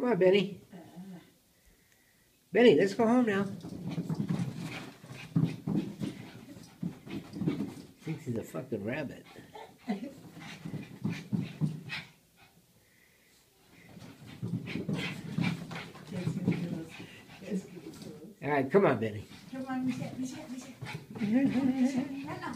Come on, Benny. Benny, let's go home now. Thinks he's a fucking rabbit. All right, come on, Benny. Come on, Michelle, Michelle, Michelle.